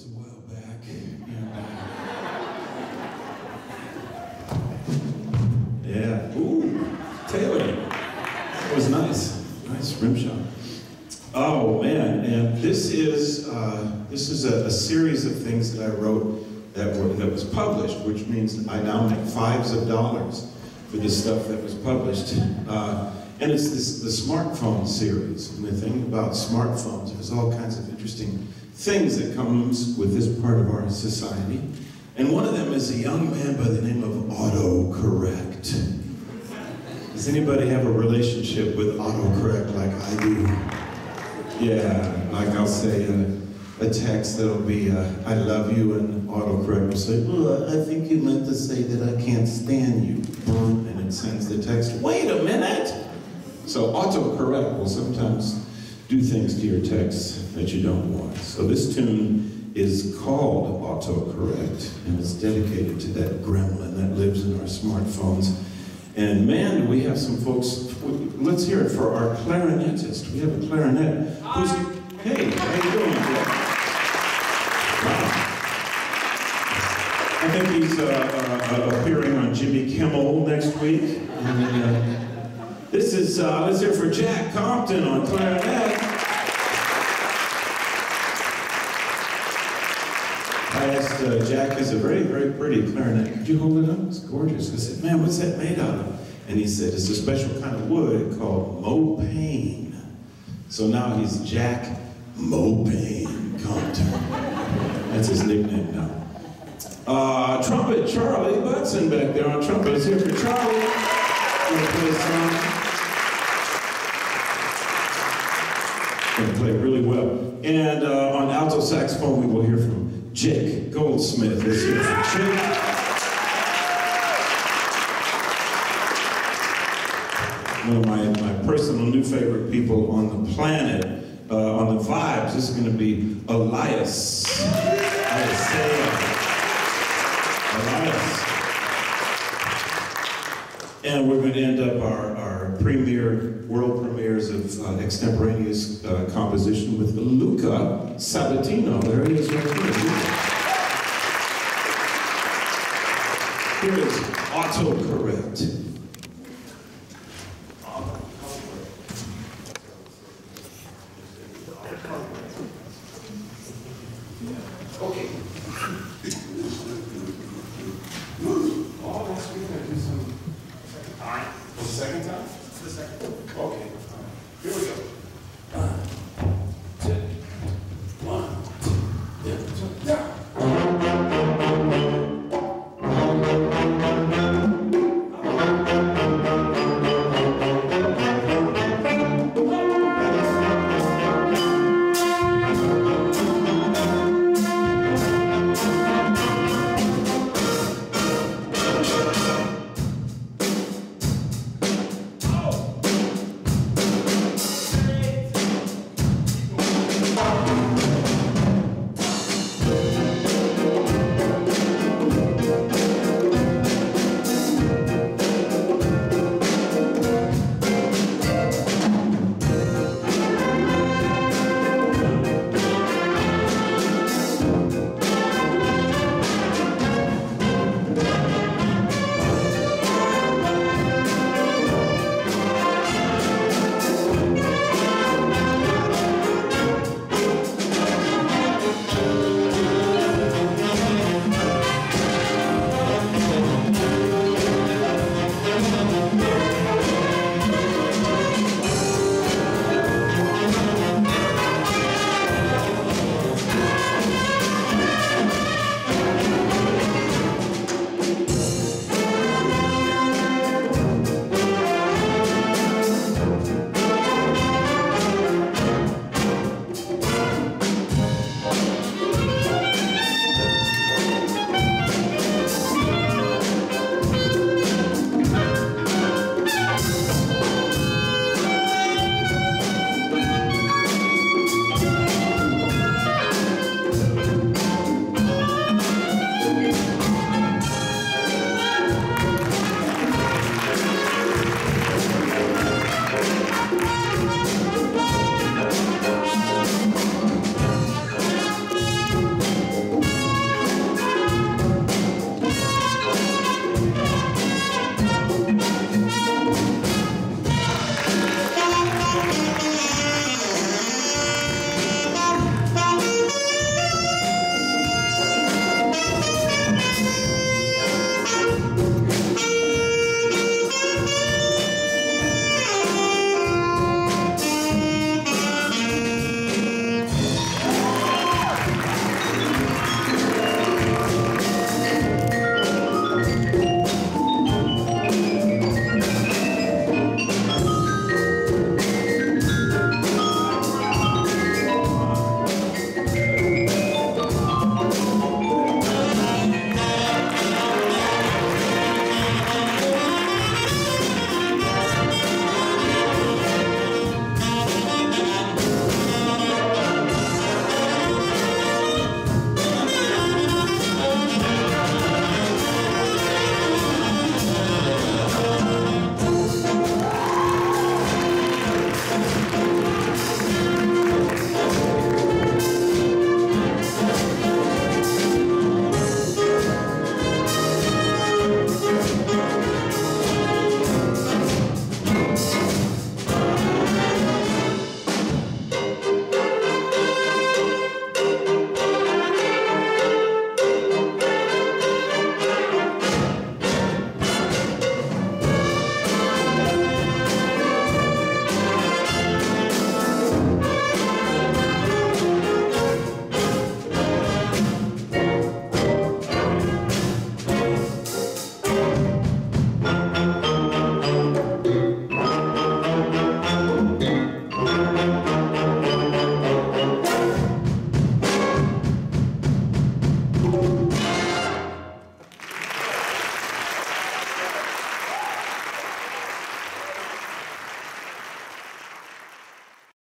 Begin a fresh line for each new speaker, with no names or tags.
this a while back. Yeah. Ooh, Taylor. That was nice. Nice rim shot. Oh man, and this is uh, this is a, a, series of things that I wrote that were that was published, which means I now make fives of dollars for the stuff that was published. Uh, and it's this, the smartphone series. And the thing about smartphones, there's all kinds of interesting things that comes with this part of our society. And one of them is a young man by the name of autocorrect. Does anybody have a relationship with autocorrect like I do? Yeah, like I'll say a, a text that'll be, uh, I love you, and autocorrect will say, well, I think you meant to say that I can't stand you. And it sends the text, wait a minute! So autocorrect will sometimes do things to your text that you don't want. So this tune is called autocorrect, and it's dedicated to that gremlin that lives in our smartphones. And man, do we have some folks, let's hear it for our clarinetist. We have a clarinet. Who's, hey, how you doing, Wow. I think he's uh, uh, appearing on Jimmy Kimmel next week. And, uh, this is, uh, let's hear for Jack Compton on clarinet. I asked uh, Jack, is a very, very pretty clarinet. Could you hold it up? It's gorgeous. I said, man, what's that made out of? And he said, it's a special kind of wood called Mopane. So now he's Jack Mopane Compton. That's his nickname now. Uh, trumpet, Charlie Butson back there on trumpet. Let's hear for Charlie. Play really well. And uh, on alto saxophone, we will hear from Jake Goldsmith. Hear from Jake. One of my, my personal new favorite people on the planet, uh, on the vibes, this is going to be Elias. Elias. Elias. And we're going to end up our, our premiere, world premieres of uh, extemporaneous uh, composition with Luca Sabatino. There he is right here. Here is autocorrect. Okay.